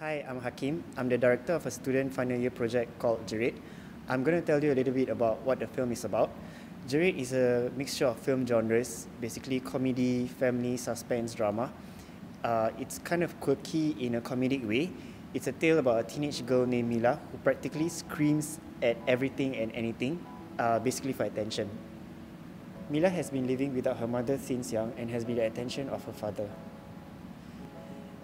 Hi, I'm Hakim. I'm the director of a student final year project called Jerit. I'm going to tell you a little bit about what the film is about. Jerit is a mixture of film genres, basically comedy, family, suspense, drama. Uh, it's kind of quirky in a comedic way. It's a tale about a teenage girl named Mila who practically screams at everything and anything, uh, basically for attention. Mila has been living without her mother since young and has been the attention of her father.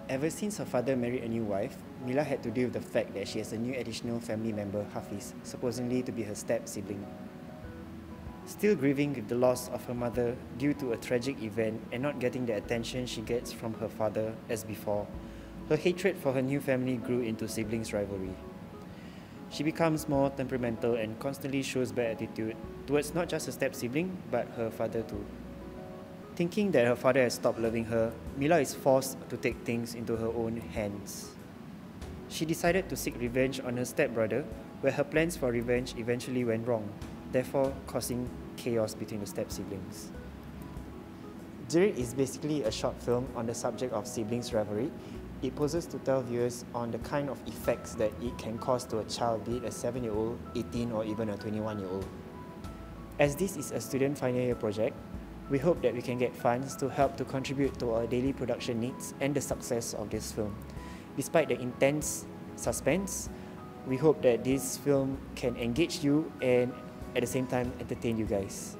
Ever since her father married a new wife, Mila had to deal with the fact that she has a new additional family member, Hafiz, supposedly to be her step sibling. Still grieving with the loss of her mother due to a tragic event and not getting the attention she gets from her father as before, her hatred for her new family grew into siblings' rivalry. She becomes more temperamental and constantly shows bad attitude towards not just her step sibling, but her father too. Thinking that her father has stopped loving her, Mila is forced to take things into her own hands. She decided to seek revenge on her stepbrother, where her plans for revenge eventually went wrong, therefore causing chaos between the step siblings. Jerit is basically a short film on the subject of siblings rivalry. It poses to tell viewers on the kind of effects that it can cause to a child, be it a 7 year old, 18, or even a 21 year old. As this is a student final year project, we hope that we can get funds to help to contribute to our daily production needs and the success of this film. Despite the intense suspense, we hope that this film can engage you and at the same time entertain you guys.